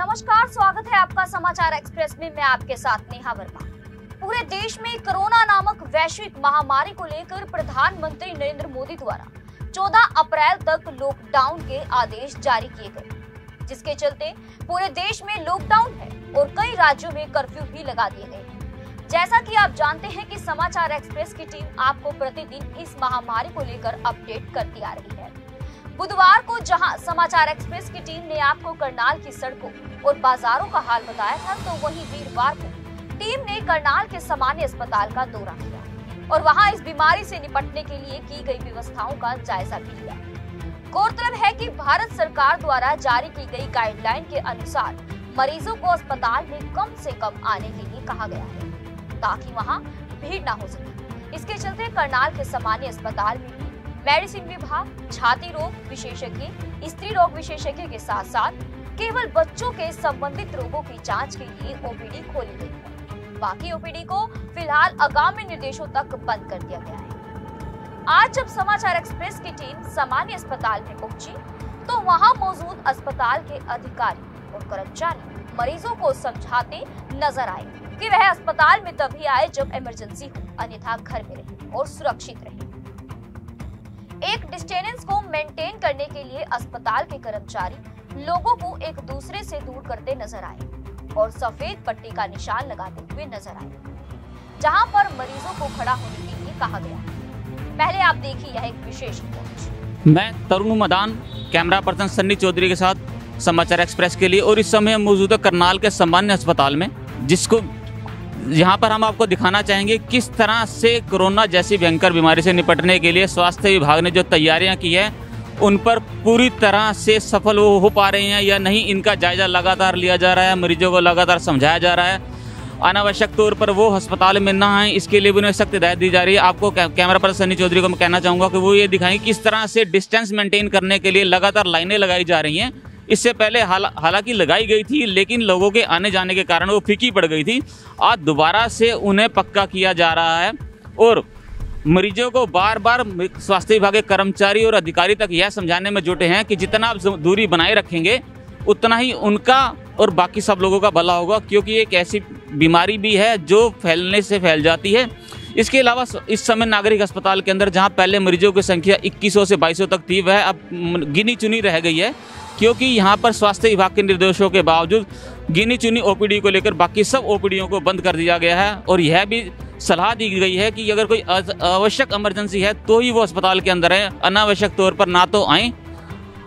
नमस्कार, स्वागत है आपका समाचार एक्सप्रेस में। मैं आपके साथ नेहा वर्मा। पूरे देश में कोरोना नामक वैश्विक महामारी को लेकर प्रधानमंत्री नरेंद्र मोदी द्वारा 14 अप्रैल तक लॉकडाउन के आदेश जारी किए गए। जिसके चलते पूरे देश में लॉकडाउन है और कई राज्यों में कर्फ्यू भी लगा दिए गए जैसा कि आप जानते हैं कि समाचार एक्सप्रेस की टीम आपको प्रतिदिन इस महामारी को लेकर अपडेट करती आ रही है। बुधवार को जहाँ समाचार एक्सप्रेस की टीम ने आपको करनाल की सड़कों और बाजारों का हाल बताया था तो वहीं वीरवार को टीम ने करनाल के सामान्य अस्पताल का दौरा किया और वहाँ इस बीमारी से निपटने के लिए की गई व्यवस्थाओं का जायजा भी लिया। गौरतलब है कि भारत सरकार द्वारा जारी की गई गाइडलाइन के अनुसार मरीजों को अस्पताल में कम से कम आने के लिए कहा गया है, ताकि वहाँ भीड़ न हो सके। इसके चलते करनाल के सामान्य अस्पताल में मेडिसिन विभाग, छाती रोग विशेषज्ञ, स्त्री रोग विशेषज्ञ के साथ साथ केवल बच्चों के संबंधित रोगों की जाँच के लिए ओपीडी खोली गई है। बाकी ओपीडी को फ़िलहाल आगामी निर्देशों तक बंद कर दिया गया है। आज जब समाचार एक्सप्रेस की टीम सामान्य अस्पताल में पहुँची तो वहाँ मौजूद अस्पताल के अधिकारी और कर्मचारी मरीजों को समझाते नज़र आए कि वह अस्पताल में तभी आए जब इमरजेंसी हो, अन्यथा घर में रहे और सुरक्षित रहे। एक डिस्टेंस को मेंटेन करने के लिए अस्पताल के कर्मचारी लोगों को एक दूसरे से दूर करते नज़र आए और सफ़ेद पट्टी का निशान लगाते हुए नज़र आए, जहाँ पर मरीजों को खड़ा होने के लिए कहा गया। पहले आप देखिए यह एक विशेष रिपोर्ट मैं तरुण मदान, कैमरा पर्सन सन्नी चौधरी के साथ समाचार एक्सप्रेस के लिए, और इस समय मौजूद है करनाल के सामान्य अस्पताल में, जिसको यहाँ पर हम आपको दिखाना चाहेंगे किस तरह से कोरोना जैसी भयंकर बीमारी से निपटने के लिए स्वास्थ्य विभाग ने जो तैयारियाँ की है, उन पर पूरी तरह से सफल वो हो पा रहे हैं या नहीं, इनका जायजा लगातार लिया जा रहा है, मरीजों को लगातार समझाया जा रहा है। अनावश्यक तौर पर वो अस्पताल में ना आए, इसके लिए भी उन्हें सख्त हिदायत दी जा रही है। आपको कैमरा पर सनी चौधरी को मैं कहना चाहूँगा कि वो ये दिखाएँगे किस तरह से डिस्टेंस मेंटेन करने के लिए लगातार लाइनें लगाई जा रही हैं। इससे पहले हाला, हालाँकि लगाई गई थी, लेकिन लोगों के आने जाने के कारण वो फीकी पड़ गई थी। आज दोबारा से उन्हें पक्का किया जा रहा है और मरीजों को बार बार स्वास्थ्य विभाग के कर्मचारी और अधिकारी तक यह समझाने में जुटे हैं कि जितना आप दूरी बनाए रखेंगे, उतना ही उनका और बाकी सब लोगों का भला होगा, क्योंकि एक ऐसी बीमारी भी है जो फैलने से फैल जाती है। इसके अलावा इस समय नागरिक अस्पताल के अंदर, जहाँ पहले मरीजों की संख्या 2100 से 2200 तक थी, वह अब गिनी चुनी रह गई है। क्योंकि यहाँ पर स्वास्थ्य विभाग के निर्देशों के बावजूद गिनी चुनी ओपीडी को लेकर बाकी सब ओपीडीओं को बंद कर दिया गया है और यह भी सलाह दी गई है कि अगर कोई आवश्यक इमरजेंसी है तो ही वो अस्पताल के अंदर है। अनावश्यक तौर पर ना तो आए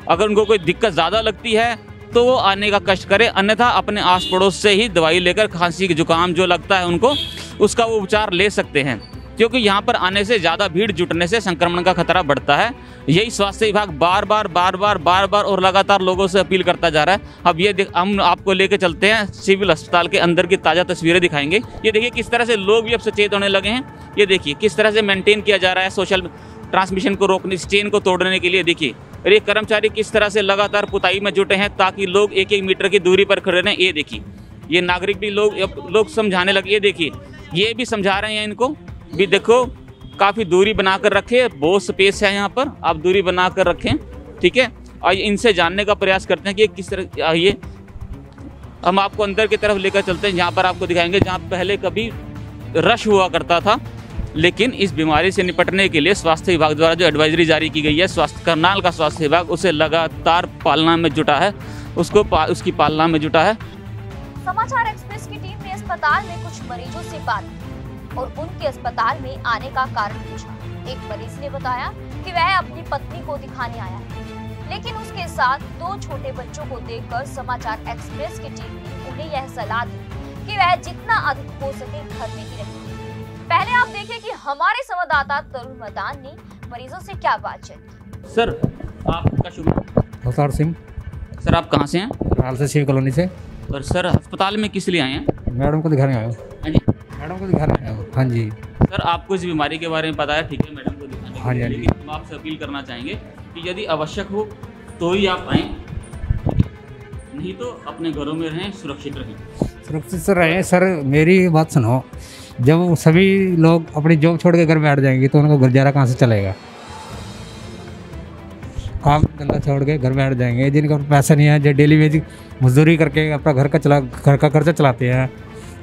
अगर उनको कोई दिक्कत ज़्यादा लगती है तो वो आने का कष्ट करें। अन्यथा अपने आस पड़ोस से ही दवाई लेकर खांसी जुकाम जो लगता है उनको, उसका वो उपचार ले सकते हैं। क्योंकि यहाँ पर आने से ज़्यादा भीड़ जुटने से संक्रमण का खतरा बढ़ता है। यही स्वास्थ्य विभाग बार बार बार बार बार बार और लगातार लोगों से अपील करता जा रहा है। अब ये हम आपको लेके चलते हैं, सिविल अस्पताल के अंदर की ताज़ा तस्वीरें दिखाएँगे। ये देखिए किस तरह से लोग भी अब सचेत होने लगे हैं। ये देखिए किस तरह से मेंटेन किया जा रहा है सोशल ट्रांसमिशन को रोकने चेन को तोड़ने के लिए। देखिए, और ये कर्मचारी किस तरह से लगातार पुताई में जुटे हैं ताकि लोग एक एक मीटर की दूरी पर खड़े रहें। ये देखिए, ये नागरिक भी लोग लोग समझाने लगे। ये देखिए, ये भी समझा रहे हैं इनको। भी देखो काफ़ी दूरी बना कर रखे बहुत स्पेस है यहाँ पर आप दूरी बना कर रखें ठीक है? और इनसे जानने का प्रयास करते हैं कि किस तरह ये हम आपको अंदर की तरफ़ लेकर चलते हैं जहाँ पर आपको दिखाएँगे जहाँ पहले कभी रश हुआ करता था लेकिन इस बीमारी से निपटने के लिए स्वास्थ्य विभाग द्वारा जो एडवाइजरी जारी की गई है स्वास्थ्य करनाल का स्वास्थ्य विभाग उसे लगातार पालना में जुटा है उसको पा, उसकी पालना में जुटा है। समाचार एक्सप्रेस की टीम ने अस्पताल में कुछ मरीजों से बात की। और उनके अस्पताल में आने का कारण पूछा। एक मरीज़ ने बताया कि वह अपनी पत्नी को दिखाने आया है। लेकिन उसके साथ दो छोटे बच्चों को देखकर समाचार एक्सप्रेस की टीम ने उन्हें यह सलाह दी कि वह जितना अधिक हो सके घर में ही रहे पहले आप देखिए कि हमारे संवाददाता तरुण मदान ने मरीजों से क्या बातचीत सर आपका शुभ अवतार सिंह। सर आप कहाँ से हैं? हाल से शिव कॉलोनी से। और सर अस्पताल में किस लिए आए हैं? मैडम को दिखाने आया हाँ। जी। मैडम को दिखाने आए हाँ। जी। सर आपको इस बीमारी के बारे में पता है ठीक है मैडम को दिखाने हाँ जी हाँ जी। हम आपसे अपील करना चाहेंगे कि यदि आवश्यक हो तो ही आप आएँ नहीं तो अपने घरों में रहें सुरक्षित रहें। सुरक्षित सर रहें। सर मेरी बात सुनो। जब सभी लोग अपनी जॉब छोड़ के घर बैठ जाएँगे तो उनका गुजारा कहाँ से चलेगा? काम धंधा छोड़ के घर में बैठ जाएँगे जिनका पैसा नहीं है जो डेली वेज मजदूरी करके अपना घर का चला घर का खर्चा चलाते हैं।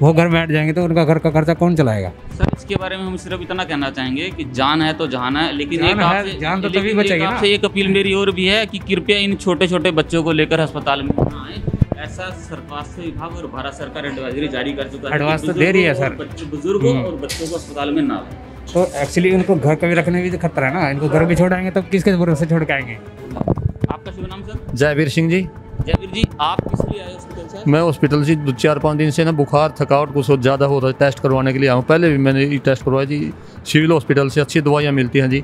वो घर में बैठ जाएँगे तो उनका घर का खर्चा कौन चलाएगा? सर इसके बारे में हम सिर्फ़ इतना कहना चाहेंगे कि जान है तो जहान है लेकिन जान एक है, आपसे जान तो तभी बचेगी एक ना। आपसे एक अपील मेरी और भी है कि कृपया इन छोटे छोटे बच्चों को लेकर अस्पताल में ना आए। ऐसा स्वास्थ्य विभाग और भारत सरकार एडवाइजरी जारी कर चुका है एडवाइस तो दे रही है, सर। बच्चों- बुज़ुर्गों हम्म। और बच्चों को अस्पताल में ना तो एक्चुअली उनको घर का भी रखने भी तो खतरा है ना। इनको घर भी छोड़ाएँगे तो किसके भरोसे छोड़ के आएँगे? आपका शुभ नाम सर? जयवीर सिंह जी। जयवीर जी आप किस लिए आए से मैं हॉस्पिटल से दो चार पाँच दिन से ना बुखार, थकावट, कुछ ज़्यादा हो रहा है टेस्ट करवाने के लिए आऊँ। पहले भी मैंने ये टेस्ट करवाया जी। सिविल हॉस्पिटल से अच्छी दवाइयाँ मिलती हैं जी,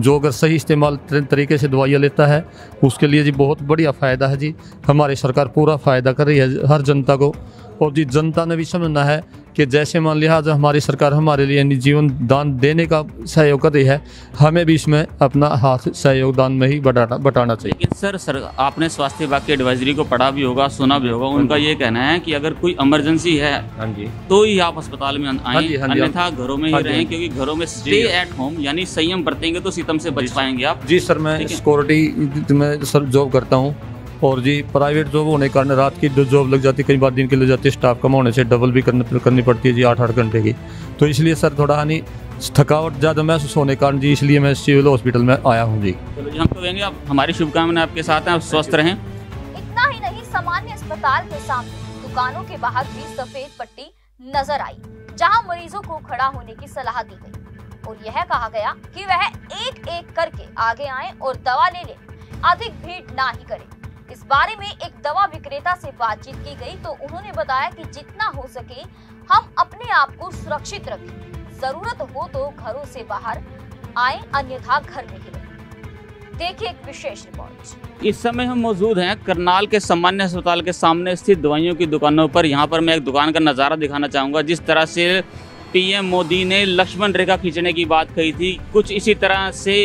जो अगर सही इस्तेमाल तरीके से दवाइयाँ लेता है, उसके लिए जी बहुत बढ़िया फ़ायदा है जी। हमारी सरकार पूरा फ़ायदा कर रही है हर जनता को। और जी जनता ने भी समझना है कि जैसे मान लिया, आज हमारी सरकार हमारे लिए जीवन दान देने का सहयोग कर रही है, हमें भी इसमें अपना हाथ सहयोग दान में ही बटाना बटाना चाहिए। सर सर आपने स्वास्थ्य विभाग की एडवाइजरी को पढ़ा भी होगा सुना भी होगा। उनका ये कहना है कि अगर कोई इमरजेंसी है हाँ जी। तो ही आप अस्पताल में हाँ आए हाँ जी, अन्यथा घरों में ही हाँ रहें हाँ क्योंकि घरों में स्टे एट होम यानी संयम बरतेंगे तो सितम से बच पाएँगे आप। जी सर मैं सिक्योरिटी में सर जॉब करता हूँ। और जी प्राइवेट जॉब होने के कारण रात की जो जॉब लग जाती है कई बार दिन के लिए जाती है स्टाफ कम होने से डबल भी करनी करनी पड़ती है जी आठ आठ घंटे की। तो इसलिए सर थोड़ा हानि थकावट ज़्यादा महसूस होने के कारण जी इसलिए मैं सिविल हॉस्पिटल में आया हूँ जी। जी हम तो कहेंगे आप हमारी शुभकामनाएँ आपके साथ हैं आप स्वस्थ रहें। इतना ही नहीं सामान्य अस्पताल के सामने दुकानों के बाहर भी सफ़ेद पट्टी नज़र आई जहाँ मरीजों को खड़ा होने की सलाह दी गई। और यह कहा गया कि वह एक एक करके आगे आएँ और दवा ले लें अधिक भीड़ ना ही करें। इस बारे में एक दवा विक्रेता से बातचीत की गई तो उन्होंने बताया कि जितना हो सके हम अपने आप को सुरक्षित रखें। ज़रूरत हो तो घरों से बाहर आए, अन्यथा घर में ही देखिए एक विशेष रिपोर्ट। इस समय हम मौजूद हैं करनाल के सामान्य अस्पताल के सामने स्थित दवाइयों की दुकानों पर। यहाँ पर मैं एक दुकान का नज़ारा दिखाना चाहूँगा, जिस तरह से पीएम मोदी ने लक्ष्मण रेखा खींचने की बात कही थी। कुछ इसी तरह से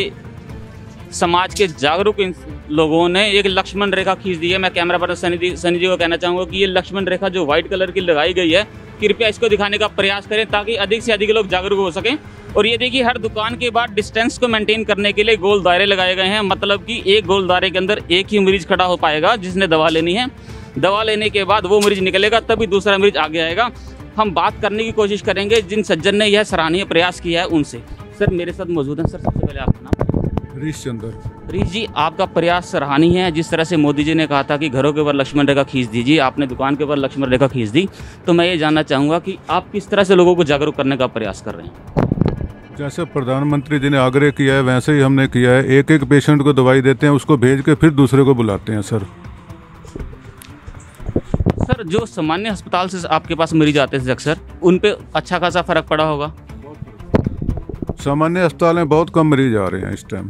समाज के जागरूक लोगों ने एक लक्ष्मण रेखा खींच दी है। मैं कैमरा पर्सन सनी जी सनी जी को कहना चाहूँगा कि ये लक्ष्मण रेखा जो व्हाइट कलर की लगाई गई है, कृपया इसको दिखाने का प्रयास करें ताकि अधिक से अधिक लोग जागरूक हो सकें। और ये देखिए, हर दुकान के बाद डिस्टेंस को मेंटेन करने के लिए गोल दायरे लगाए गए हैं। मतलब कि एक गोल दायरे के अंदर एक ही मरीज़ खड़ा हो पाएगा जिसने दवा लेनी है। दवा लेने के बाद वो मरीज़ निकलेगा, तभी दूसरा मरीज़ आगे आएगा। हम बात करने की कोशिश करेंगे, जिन सज्जन ने यह सराहनीय प्रयास किया है उनसे। सर, मेरे साथ मौजूद हैं। सर, सबसे पहले आपका नाम हरीश चंद्र रीश जी आपका प्रयास सराहनीय है। जिस तरह से मोदी जी ने कहा था कि घरों के ऊपर लक्ष्मण रेखा खींच दीजिए आपने दुकान के ऊपर लक्ष्मण रेखा खींच दी तो मैं ये जानना चाहूँगा कि आप किस तरह से लोगों को जागरूक करने का प्रयास कर रहे हैं? जैसे प्रधानमंत्री जी ने आग्रह किया है वैसे ही हमने किया है। एक एक पेशेंट को दवाई देते हैं उसको भेज के फिर दूसरे को बुलाते हैं सर। सर जो सामान्य अस्पताल से आपके पास मरीज़ आते थे अक्सर उन पर अच्छा खासा फ़र्क पड़ा होगा? सामान्य अस्पताल में बहुत कम मरीज़ आ रहे हैं इस टाइम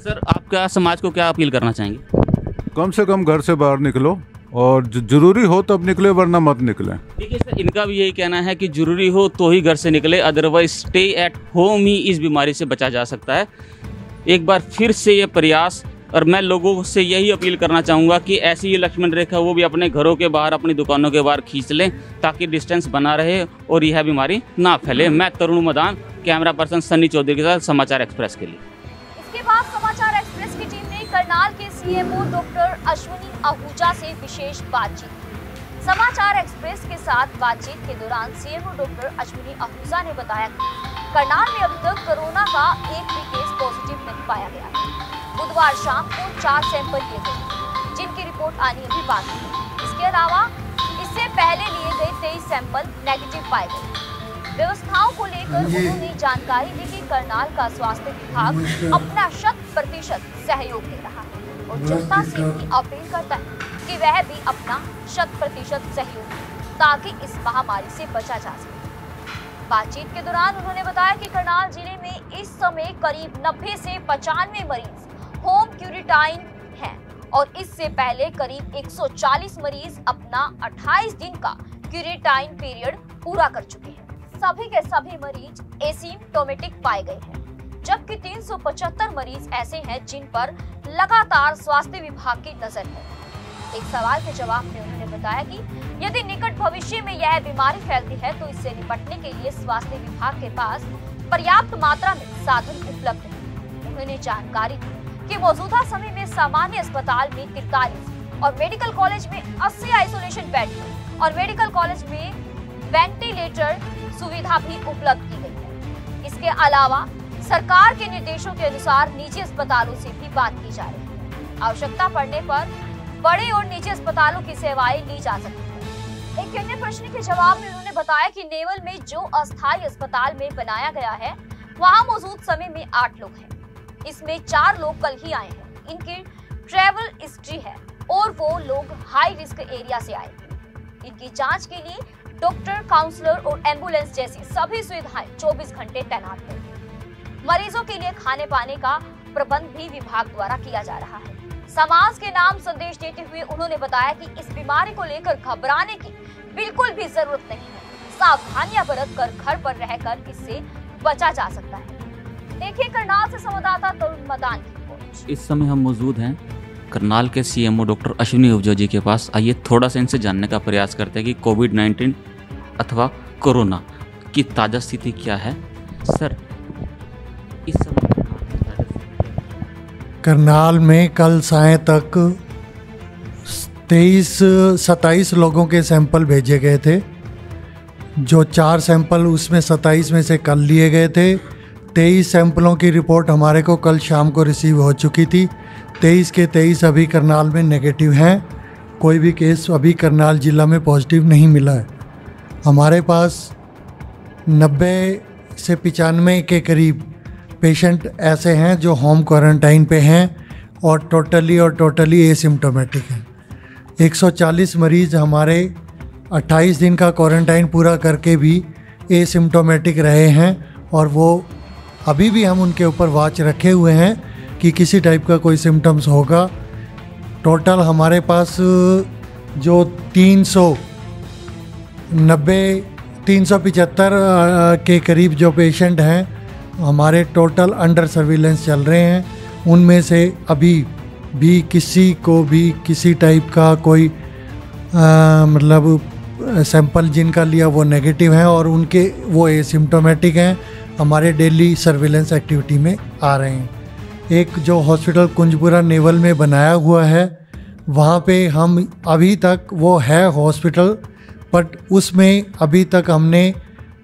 सर आप क्या समाज को क्या अपील करना चाहेंगे? कम से कम घर से बाहर निकलो और ज़रूरी हो तब निकले वरना मत निकलें। देखिए सर इनका भी यही कहना है कि ज़रूरी हो तो ही घर से निकले अदरवाइज़ स्टे एट होम ही इस बीमारी से बचा जा सकता है। एक बार फिर से ये प्रयास और मैं लोगों से यही अपील करना चाहूँगा कि ऐसी ही लक्ष्मण रेखा वो भी अपने घरों के बाहर अपनी दुकानों के बाहर खींच लें ताकि डिस्टेंस बना रहे और यह बीमारी ना फैले। मैं तरुण मदान कैमरा पर्सन सन्नी चौधरी के साथ समाचार एक्सप्रेस के लिए। इसके बाद समाचार एक्सप्रेस की टीम ने करनाल के सीएमओ डॉक्टर अश्विनी आहूजा से विशेष बातचीत समाचार एक्सप्रेस के साथ बातचीत के दौरान सीएमओ डॉक्टर अश्विनी आहूजा ने बताया कि करनाल में अभी तक कोरोना का एक भी केस पॉजिटिव नहीं पाया गया बुधवार शाम को चार सैंपल लिए गए, जिनकी रिपोर्ट आनी अभी बाकी है। इसके अलावा इससे पहले लिए गए तेईस सैंपल नेगेटिव पाए गए। व्यवस्थाओं को लेकर उन्होंने जानकारी दी कि करनाल का स्वास्थ्य विभाग अपना शत प्रतिशत सहयोग दे रहा है और जनता से भी अपील करता है कि वह भी अपना शत प्रतिशत सहयोग ताकि इस महामारी से बचा जा सके। बातचीत के दौरान उन्होंने बताया कि करनाल ज़िले में इस समय करीब 90 से पचानवे मरीज़ होम क्यूरिटाइन हैं और इससे पहले करीब 140 मरीज़ अपना 28 दिन का क्यूरिटाइन पीरियड पूरा कर चुके हैं। सभी के सभी मरीज़ एसिम्टोमेटिक पाए गए हैं, जबकि 375 मरीज़ ऐसे हैं जिन पर लगातार स्वास्थ्य विभाग की नज़र है। एक सवाल के जवाब में उन्होंने बताया कि यदि निकट भविष्य में यह बीमारी फैलती है तो इससे निपटने के लिए स्वास्थ्य विभाग के पास पर्याप्त मात्रा में साधन उपलब्ध है। उन्होंने जानकारी दी जबकि मौजूदा समय में सामान्य अस्पताल में तिरतालीस और मेडिकल कॉलेज में 80 आइसोलेशन बेड और मेडिकल कॉलेज में वेंटिलेटर सुविधा भी उपलब्ध की गई है। इसके अलावा सरकार के निर्देशों के अनुसार निजी अस्पतालों से भी बात की जा रही है। आवश्यकता पड़ने पर बड़े और निजी अस्पतालों की सेवाएँ ली जा सकती है। एक अन्य प्रश्न के जवाब में उन्होंने बताया कि नेवल में जो अस्थायी अस्पताल में बनाया गया है, वहाँ मौजूद समय में आठ लोग हैं। इसमें चार लोग कल ही आए हैं। इनकी ट्रेवल हिस्ट्री है और वो लोग हाई रिस्क एरिया से आए इनकी जाँच के लिए डॉक्टर, काउंसलर और एंबुलेंस जैसी सभी सुविधाएँ 24 घंटे तैनात हैं। मरीजों के लिए खाने पाने का प्रबंध भी विभाग द्वारा किया जा रहा है। समाज के नाम संदेश देते हुए उन्होंने बताया कि इस बीमारी को लेकर घबराने की बिल्कुल भी ज़रूरत नहीं है। सावधानियाँ बरत कर घर पर रहकर इससे बचा जा सकता है। देखिए करनाल से संवाददाता तरुण मदान की इस समय हम मौजूद हैं करनाल के सीएमओ डॉक्टर अश्विनी उपजो जी के पास। आइए थोड़ा सा इनसे जानने का प्रयास करते हैं कि कोविड 19 अथवा कोरोना की ताज़ा स्थिति क्या है? सर, इस समय करनाल में कल साय तक तेईस सत्ताईस लोगों के सैंपल भेजे गए थे। जो चार सैंपल उसमें सत्ताईस में से कल लिए गए थे। तेईस सैंपलों की रिपोर्ट हमारे को कल शाम को रिसीव हो चुकी थी। तेईस के तेईस अभी करनाल में नेगेटिव हैं। कोई भी केस अभी करनाल ज़िला में पॉजिटिव नहीं मिला है। हमारे पास नब्बे से पचानवे के करीब पेशेंट ऐसे हैं जो होम क्वारंटाइन पे हैं और टोटली और टोटली एसिम्टोमेटिक हैं। 140 मरीज़ हमारे 28 दिन का क्वारंटाइन पूरा करके भी एसिम्टोमेटिक रहे हैं और वो अभी भी हम उनके ऊपर वाच रखे हुए हैं कि किसी टाइप का कोई सिम्टम्स होगा। टोटल हमारे पास जो 300 नब्बे तीन सौ पिचहत्तर के करीब जो पेशेंट हैं हमारे टोटल अंडर सर्विलेंस चल रहे हैं। उनमें से अभी भी किसी को भी किसी टाइप का कोई आ, मतलब सैंपल जिनका लिया वो नेगेटिव हैं और उनके वो एसिम्टोमेटिक हैं हमारे डेली सर्विलेंस एक्टिविटी में आ रहे हैं। एक जो हॉस्पिटल कुंजपुरा नेवल में बनाया हुआ है वहाँ पे हम अभी तक वो है हॉस्पिटल बट उसमें अभी तक हमने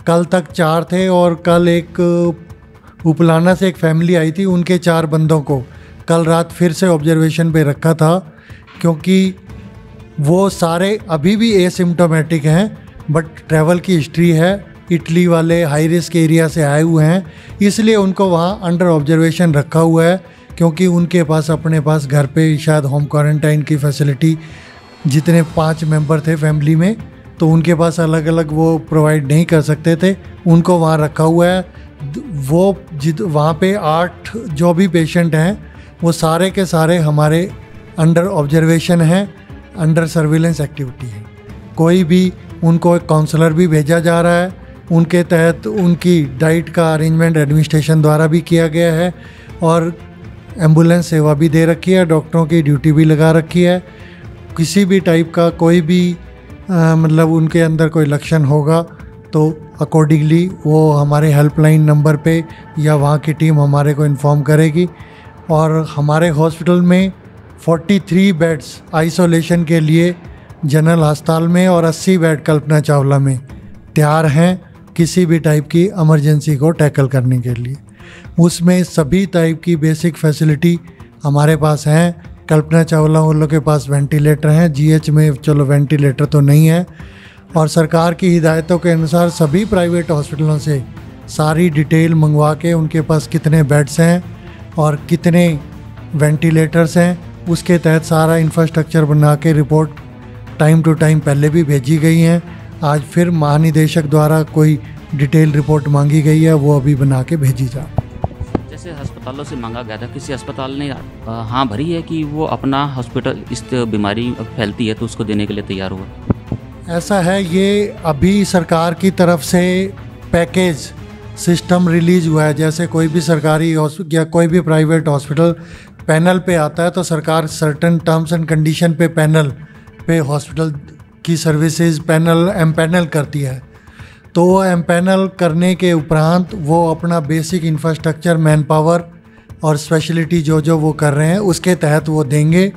कल तक चार थे और कल एक उपलाना से एक फैमिली आई थी उनके चार बंदों को। कल रात फिर से ऑब्जर्वेशन पे रखा था क्योंकि वो सारे अभी भी एसिम्टोमेटिक हैं बट ट्रैवल की हिस्ट्री है। इटली वाले हाई रिस्क एरिया से आए हुए हैं, इसलिए उनको वहाँ अंडर ऑब्जर्वेशन रखा हुआ है क्योंकि उनके पास अपने पास घर पे शायद होम क्वारंटाइन की फैसिलिटी जितने पाँच मेंबर थे फैमिली में। तो उनके पास अलग अलग वो प्रोवाइड नहीं कर सकते थे। उनको वहाँ रखा हुआ है। वो जित, वहाँ पे आठ जो भी पेशेंट हैं, वो सारे के सारे हमारे अंडर ऑब्जर्वेशन हैं अंडर सर्विलेंस एक्टिविटी है। कोई भी उनको एक काउंसलर भी भेजा जा रहा है। उनके तहत उनकी डाइट का अरेंजमेंट एडमिनिस्ट्रेशन द्वारा भी किया गया है और एंबुलेंस सेवा भी दे रखी है डॉक्टरों की ड्यूटी भी लगा रखी है। किसी भी टाइप का कोई भी मतलब उनके अंदर कोई लक्षण होगा तो अकॉर्डिंगली वो हमारे हेल्पलाइन नंबर पे या वहाँ की टीम हमारे को इन्फॉर्म करेगी। और हमारे हॉस्पिटल में 43 बेड्स आइसोलेशन के लिए जनरल अस्पताल में और 80 बेड कल्पना चावला में तैयार हैं किसी भी टाइप की इमरजेंसी को टैकल करने के लिए। उसमें सभी टाइप की बेसिक फैसिलिटी हमारे पास हैं। कल्पना चावला उन लोग के पास वेंटिलेटर हैं। जीएच में चलो वेंटिलेटर तो नहीं है। और सरकार की हिदायतों के अनुसार सभी प्राइवेट हॉस्पिटलों से सारी डिटेल मंगवा के उनके पास कितने बेड्स हैं और कितने वेंटिलेटर्स हैं, उसके तहत सारा इंफ्रास्ट्रक्चर बना के रिपोर्ट टाइम टू टाइम पहले भी भेजी गई हैं। आज फिर महानिदेशक द्वारा कोई डिटेल रिपोर्ट मांगी गई है, वो अभी बना के भेजी जा जैसे अस्पतालों से मांगा गया था, किसी अस्पताल ने हाँ भरी है कि वो अपना हॉस्पिटल इस बीमारी फैलती है तो उसको देने के लिए तैयार हुआ? ऐसा है, ये अभी सरकार की तरफ़ से पैकेज सिस्टम रिलीज़ हुआ है। जैसे कोई भी सरकारी या कोई भी प्राइवेट हॉस्पिटल पैनल पे आता है तो सरकार सर्टन टर्म्स एंड कंडीशन पे पैनल पे हॉस्पिटल की सर्विसेज़ पैनल एम पैनल करती है। तो वो एम पैनल करने के उपरांत वो अपना बेसिक इंफ्रास्ट्रक्चर मैन पावर और स्पेशलिटी जो जो वो कर रहे हैं, उसके तहत वो देंगे।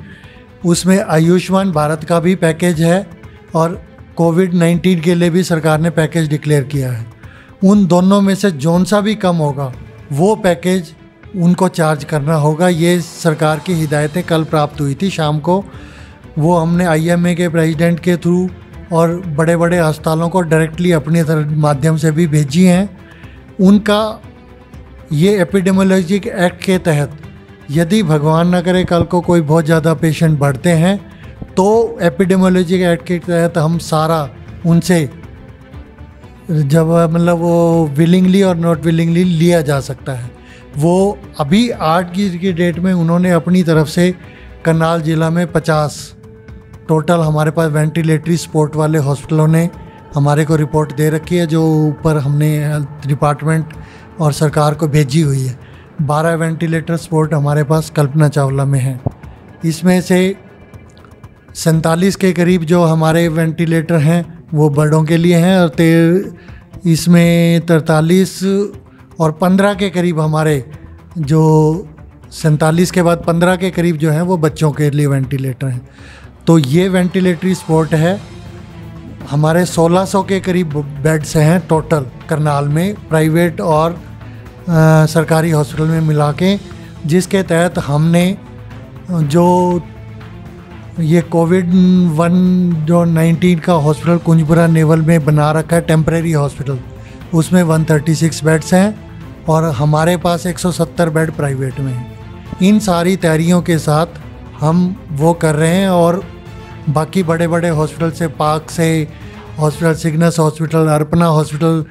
उसमें आयुष्मान भारत का भी पैकेज है और कोविड 19 के लिए भी सरकार ने पैकेज डिक्लेयर किया है। उन दोनों में से जौन सा भी कम होगा, वो पैकेज उनको चार्ज करना होगा। ये सरकार की हिदायतें कल प्राप्त हुई थी शाम को। वो हमने आईएमए के प्रेसिडेंट के थ्रू और बड़े बड़े अस्पतालों को डायरेक्टली अपने माध्यम से भी भेजी हैं। उनका ये एपिडेमोलॉजिक एक्ट के तहत यदि भगवान न करे कल को कोई बहुत ज़्यादा पेशेंट बढ़ते हैं तो एपिडेमोलॉजिक एक्ट के तहत हम सारा उनसे जब मतलब वो विलिंगली और नॉट विलिंगली लिया जा सकता है। वो अभी आठ की डेट में उन्होंने अपनी तरफ़ से करनाल ज़िला में 50 टोटल हमारे पास वेंटिलेटरी सपोर्ट वाले हॉस्पिटलों ने हमारे को रिपोर्ट दे रखी है, जो ऊपर हमने हेल्थ डिपार्टमेंट और सरकार को भेजी हुई है। 12 वेंटिलेटर सपोर्ट हमारे पास कल्पना चावला में है। इसमें से सैंतालीस के करीब जो हमारे वेंटिलेटर हैं, वो बड़ों के लिए हैं, और तेर, इसमें तरतालीस और पंद्रह के करीब हमारे जो सैंतालीस के बाद पंद्रह के करीब जो हैं, वो बच्चों के लिए वेंटिलेटर हैं। तो ये वेंटिलेटरी स्पोर्ट है। हमारे 1600 के करीब बेड्स हैं टोटल करनाल में प्राइवेट और आ, सरकारी हॉस्पिटल में मिला के जिसके तहत हमने जो ये कोविड वन जो 19 का हॉस्पिटल कुंजपुरा नेवल में बना रखा है टेम्परेरी हॉस्पिटल। उसमें 136 बेड्स हैं और हमारे पास 170 बेड प्राइवेट में इन सारी तैयारियों के साथ हम वो कर रहे हैं और बाकी बड़े बड़े हॉस्पिटल से पार्क से hospital Cygnus hospital Arpana hospital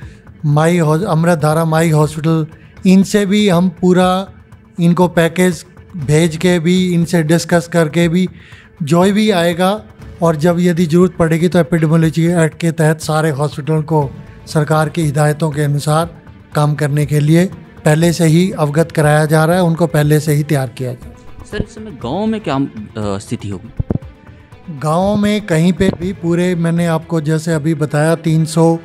माई अमृत धारा माई हॉस्पिटल इनसे भी हम पूरा इनको पैकेज भेज के भी, इनसे डिस्कस करके भी, जो भी आएगा और जब यदि ज़रूरत पड़ेगी तो एपिडमोलॉजी एक्ट के तहत सारे हॉस्पिटल को सरकार की हिदायतों के अनुसार काम करने के लिए पहले से ही अवगत कराया जा रहा है, उनको पहले से ही तैयार किया जाए। सर, इस समय गाँव में क्या स्थिति होगी? गाँव में कहीं पे भी पूरे मैंने आपको जैसे अभी बताया, तीन सौ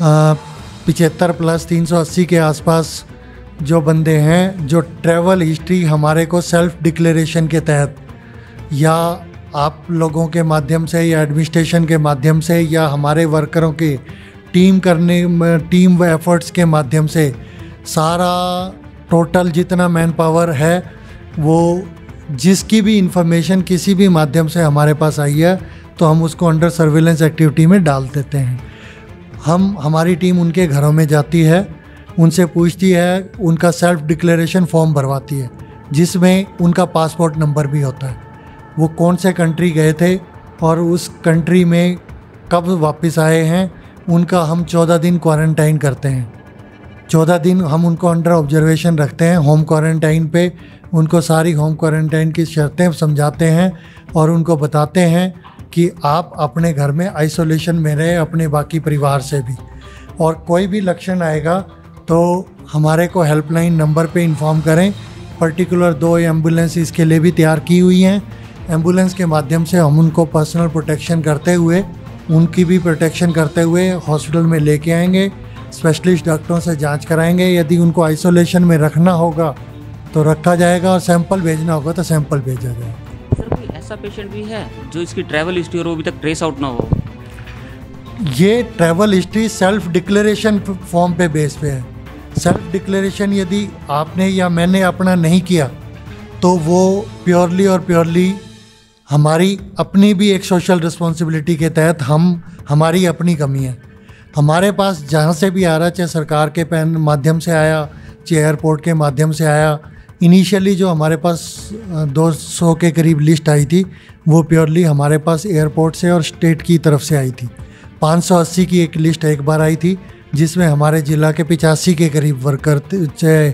पिचहत्तर प्लस तीन सौ अस्सी के आसपास जो बंदे हैं, जो ट्रैवल हिस्ट्री हमारे को सेल्फ डिक्लेरेशन के तहत या आप लोगों के माध्यम से, या एडमिनिस्ट्रेशन के माध्यम से, या हमारे वर्करों के, टीम करने टीम व एफर्ट्स के माध्यम से सारा टोटल जितना मैन पावर है, वो जिसकी भी इंफॉर्मेशन किसी भी माध्यम से हमारे पास आई है तो हम उसको अंडर सर्विलेंस एक्टिविटी में डाल देते हैं। हम, हमारी टीम उनके घरों में जाती है, उनसे पूछती है, उनका सेल्फ डिक्लेरेशन फॉर्म भरवाती है, जिसमें उनका पासपोर्ट नंबर भी होता है। वो कौन से कंट्री गए थे और उस कंट्री में कब वापस आए हैं, उनका हम चौदह दिन क्वारंटाइन करते हैं। चौदह दिन हम उनको अंडर ऑब्जर्वेशन रखते हैं होम क्वारंटाइन पे उनको सारी होम क्वारंटाइन की शर्तें समझाते हैं और उनको बताते हैं कि आप अपने घर में आइसोलेशन में रहें अपने बाकी परिवार से भी। और कोई भी लक्षण आएगा तो हमारे को हेल्पलाइन नंबर पे इन्फॉर्म करें। पर्टिकुलर दो एंबुलेंस इसके लिए भी तैयार की हुई हैं। एंबुलेंस के माध्यम से हम उनको पर्सनल प्रोटेक्शन करते हुए, उनकी भी प्रोटेक्शन करते हुए हॉस्पिटल में लेके आएँगे। स्पेशलिस्ट डॉक्टरों से जाँच कराएँगे। यदि उनको आइसोलेशन में रखना होगा तो रखा जाएगा और सैंपल भेजना होगा तो सैंपल भेजा जाएगा। सर कोई ऐसा पेशेंट भी है जो इसकी ट्रैवल हिस्ट्री और अभी तक ट्रेस आउट ना हो? ये travel history self declaration form पे बेस पे है। सेल्फ डिक्लेरेशन यदि आपने या मैंने अपना नहीं किया तो वो प्योरली और प्योरली हमारी अपनी भी एक सोशल रिस्पॉन्सिबिलिटी के तहत हम हमारी अपनी कमी है। हमारे पास जहाँ से भी आ रहा चाहे सरकार के पैन माध्यम से आया, चाहे एयरपोर्ट के माध्यम से आया इनिशियली जो हमारे पास 200 के करीब लिस्ट आई थी, वो प्योरली हमारे पास एयरपोर्ट से और स्टेट की तरफ़ से आई थी। 580 की एक लिस्ट एक बार आई थी, जिसमें हमारे ज़िला के पिचासी के करीब वर्कर चाहे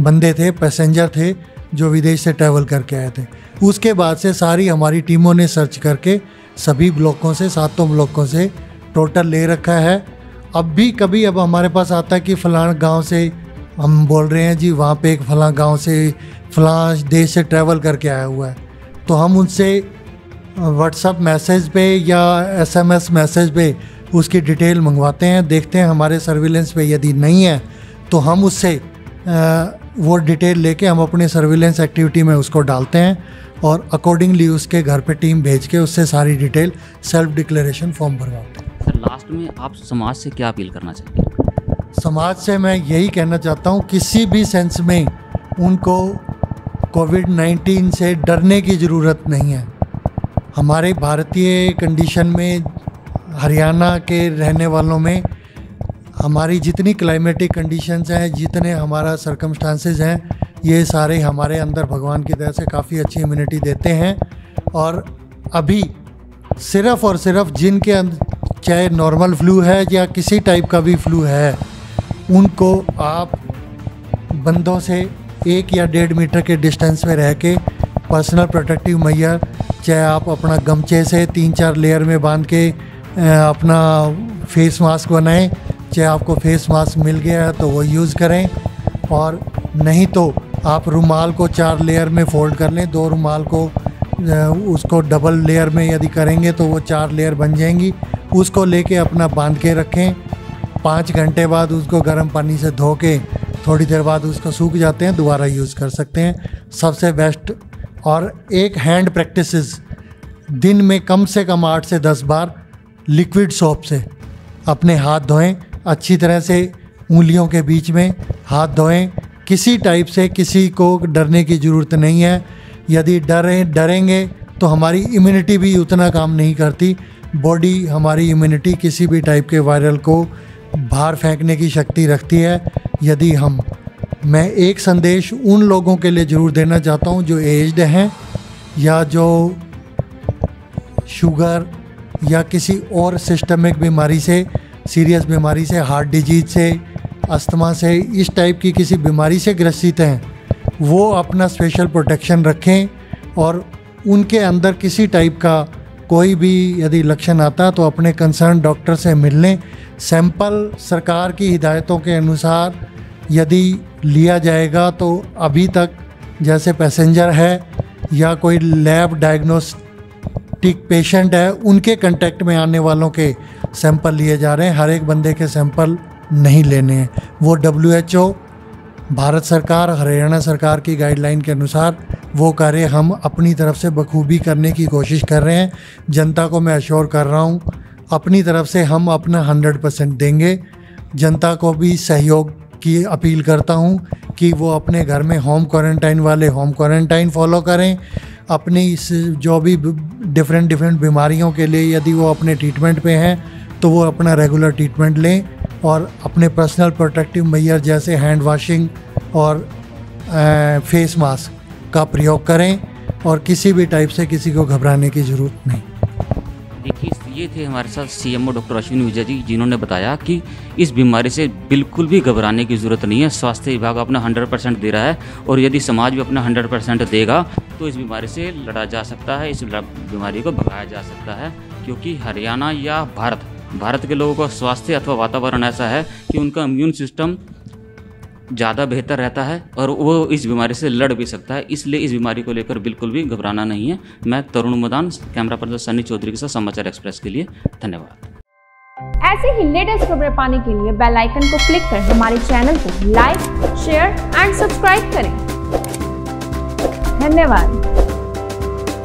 बंदे थे पैसेंजर थे, जो विदेश से ट्रैवल करके आए थे। उसके बाद से सारी हमारी टीमों ने सर्च करके सभी ब्लॉकों से, सातों ब्लॉकों से टोटल ले रखा है। अब भी कभी अब हमारे पास आता है कि फ़लाँ गाँव से हम बोल रहे हैं, जी, वहाँ पे एक फ़लाँ गाँव से फ़लाँ देश से ट्रैवल करके आया हुआ है। तो हम उनसे व्हाट्सअप मैसेज पे या एसएमएस मैसेज पे उसकी डिटेल मंगवाते हैं, देखते हैं हमारे सर्विलेंस पे यदि नहीं है तो हम उससे वो डिटेल लेके हम अपने सर्विलेंस एक्टिविटी में उसको डालते हैं और अकॉर्डिंगली उसके घर पे टीम भेज के उससे सारी डिटेल सेल्फ डिक्लेरेशन फॉर्म भरवाते हैं। सर लास्ट में आप समाज से क्या अपील करना चाहेंगे? समाज से मैं यही कहना चाहता हूँ, किसी भी सेंस में उनको कोविड 19 से डरने की ज़रूरत नहीं है। हमारे भारतीय कंडीशन में, हरियाणा के रहने वालों में, हमारी जितनी क्लाइमेटिक कंडीशंस हैं, जितने हमारा सरकमस्टांसेस हैं, ये सारे हमारे अंदर भगवान की तरह से काफ़ी अच्छी इम्यूनिटी देते हैं। और अभी सिर्फ़ और सिर्फ़ जिनके चाहे नॉर्मल फ्लू है या किसी टाइप का भी फ्लू है, उनको आप बंदों से एक या डेढ़ मीटर के डिस्टेंस में रह के पर्सनल प्रोटेक्टिव मैयर चाहे आप अपना गमचे से तीन चार लेयर में बाँध के अपना फेस मास्क बनाएँ, चाहे आपको फेस मास्क मिल गया है तो वो यूज़ करें। और नहीं तो आप रुमाल को चार लेयर में फोल्ड कर लें, दो रुमाल को उसको डबल लेयर में यदि करेंगे तो वो चार लेयर बन जाएँगी। उसको लेके अपना बाँध के रखें। पाँच घंटे बाद उसको गर्म पानी से धो के थोड़ी देर बाद उसको सूख जाते हैं, दोबारा यूज़ कर सकते हैं। सबसे बेस्ट और एक हैंड प्रैक्टिस दिन में कम से कम आठ से दस बार लिक्विड सोप से अपने हाथ धोएँ। अच्छी तरह से उंगलियों के बीच में हाथ धोएँ। किसी टाइप से किसी को डरने की ज़रूरत नहीं है। यदि डरें, डरेंगे तो हमारी इम्यूनिटी भी उतना काम नहीं करती। बॉडी हमारी इम्यूनिटी किसी भी टाइप के वायरल को बाहर फेंकने की शक्ति रखती है, यदि हम, मैं एक संदेश उन लोगों के लिए ज़रूर देना चाहता हूँ जो एज्ड हैं, या जो शुगर या किसी और सिस्टमिक बीमारी से सीरियस बीमारी से हार्ट डिज़ीज़ से अस्थमा से, इस टाइप की किसी बीमारी से ग्रसित हैं, वो अपना स्पेशल प्रोटेक्शन रखें और उनके अंदर किसी टाइप का कोई भी यदि लक्षण आता तो अपने कंसर्न डॉक्टर से मिल लें। सैंपल सरकार की हिदायतों के अनुसार यदि लिया जाएगा तो अभी तक जैसे पैसेंजर है या कोई लैब डायग्नोस्टिक पेशेंट है, उनके कंटेक्ट में आने वालों के सैंपल लिए जा रहे हैं। हर एक बंदे के सैंपल नहीं लेने हैं। वो डब्ल्यूएचओ भारत सरकार, हरियाणा सरकार की गाइडलाइन के अनुसार वो कार्य हम अपनी तरफ़ से बखूबी करने की कोशिश कर रहे हैं। जनता को मैं अश्योर कर रहा हूँ, अपनी तरफ़ से हम अपना हंड्रेड परसेंट देंगे। जनता को भी सहयोग की अपील करता हूँ कि वो अपने घर में होम क्वारंटाइन वाले होम क्वारंटाइन फॉलो करें। अपनी इस जो भी डिफरेंट डिफरेंट बीमारियों के लिए यदि वो अपने ट्रीटमेंट पे हैं तो वो अपना रेगुलर ट्रीटमेंट लें और अपने पर्सनल प्रोटेक्टिव मैयर जैसे हैंड वॉशिंग और फेस मास्क का प्रयोग करें और किसी भी टाइप से किसी को घबराने की ज़रूरत नहीं। देखिए, ये थे हमारे साथ सीएमओ डॉक्टर अश्विनी विजय जी, जिन्होंने बताया कि इस बीमारी से बिल्कुल भी घबराने की ज़रूरत नहीं है। स्वास्थ्य विभाग अपना 100 परसेंट दे रहा है और यदि समाज भी अपना 100 परसेंट देगा तो इस बीमारी से लड़ा जा सकता है, इस बीमारी को भगाया जा सकता है, क्योंकि हरियाणा या भारत भारत के लोगों का स्वास्थ्य अथवा वातावरण ऐसा है कि उनका इम्यून सिस्टम ज़्यादा बेहतर रहता है और वो इस बीमारी से लड़ भी सकता है, इसलिए इस बीमारी को लेकर बिल्कुल भी घबराना नहीं है। मैं तरुण मदान, कैमरा पर्सन सनी चौधरी के साथ समाचार एक्सप्रेस के लिए धन्यवाद। ऐसे ही लेटेस्ट खबरें पाने के लिए बेल आइकन को क्लिक कर हमारे चैनल को लाइक, शेयर एंड सब्सक्राइब करें। धन्यवाद।